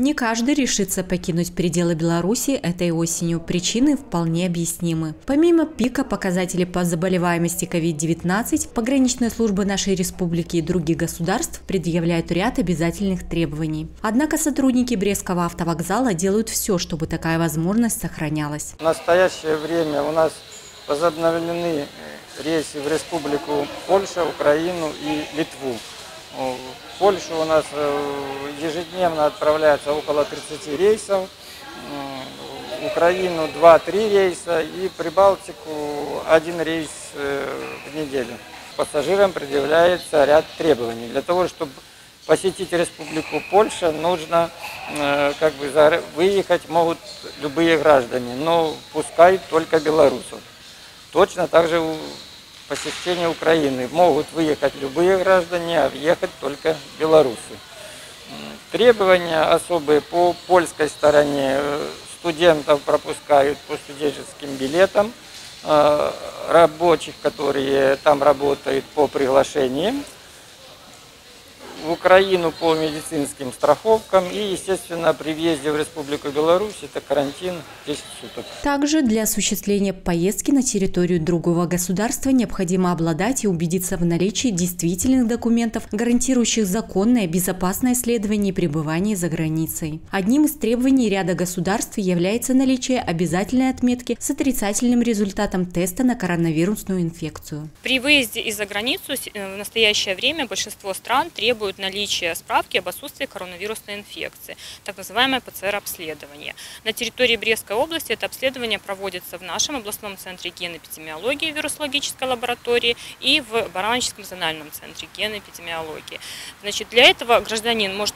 Не каждый решится покинуть пределы Беларуси этой осенью. Причины вполне объяснимы. Помимо пика показателей по заболеваемости COVID-19, пограничная служба нашей республики и других государств предъявляют ряд обязательных требований. Однако сотрудники Брестского автовокзала делают все, чтобы такая возможность сохранялась. В настоящее время у нас возобновлены рейсы в республику Польша, Украину и Литву. В Польшу у нас э, ежедневно отправляется около 30 рейсов, в Украину 2-3 рейса и Прибалтику один рейс э, в неделю. Пассажирам предъявляется ряд требований. Для того, чтобы посетить республику Польша, нужно э, как бы выехать могут любые граждане, но пускай только белорусов. Точно так же посещения Украины могут выехать любые граждане, а въехать только белорусы. Требования особые по польской стороне. Студентов пропускают по студенческим билетам, э, рабочих, которые там работают по приглашениям в Украину по медицинским страховкам и, естественно, при въезде в Республику Беларусь это карантин 10 суток. Также для осуществления поездки на территорию другого государства необходимо обладать и убедиться в наличии действительных документов, гарантирующих законное, безопасное исследование и пребывание за границей. Одним из требований ряда государств является наличие обязательной отметки с отрицательным результатом теста на коронавирусную инфекцию. При выезде из-за границу э, в настоящее время большинство стран требуют наличия справки об отсутствии коронавирусной инфекции, так называемое ПЦР-обследование. На территории Брестской области это обследование проводится в нашем областном центре генэпидемиологии вирусологической лаборатории и в Баранческом зональном центре генэпидемиологии. Значит, для этого гражданин может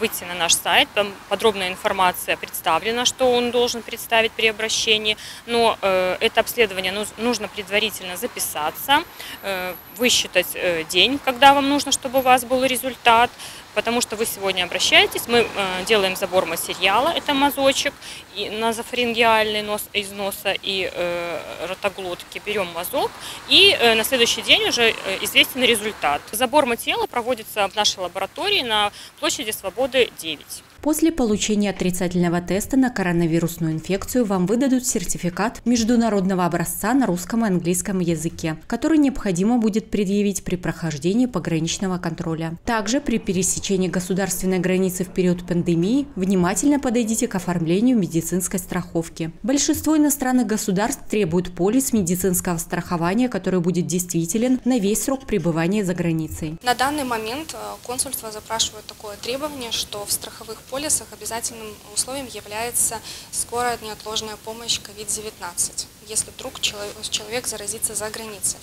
выйти на наш сайт, там подробная информация представлена, что он должен представить при обращении, но э, это обследование нужно предварительно записаться, э, высчитать э, день, когда вам нужно, чтобы у вас был был результат, потому что вы сегодня обращаетесь, мы э, делаем забор материала, это мазочек, и назофарингеальный нос из носа и э, ротоглотки, берем мазок, и э, на следующий день уже э, известен результат. Забор материала проводится в нашей лаборатории на площади Свободы 9. После получения отрицательного теста на коронавирусную инфекцию вам выдадут сертификат международного образца на русском и английском языке, который необходимо будет предъявить при прохождении пограничного контроля. Также при пересечении государственной границы в период пандемии внимательно подойдите к оформлению медицинской страховки. Большинство иностранных государств требуют полис медицинского страхования, который будет действителен на весь срок пребывания за границей. На данный момент э, консульство запрашивает такое требование, что в страховых полисах обязательным условием является скорая неотложная помощь COVID-19 если вдруг человек заразится за границей.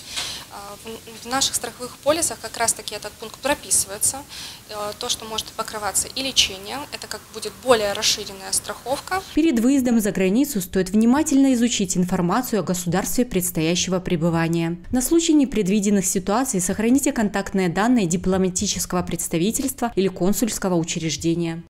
А, в наших страховых полисах как раз-таки этот пункт прописывается. Э, то, что может покрываться и лечение, это как будет более расширенная страховка. Перед выездом за границу стоит внимательно изучить информацию о государстве предстоящего пребывания. На случай непредвиденных ситуаций сохраните контактные данные дипломатического представительства или консульского учреждения.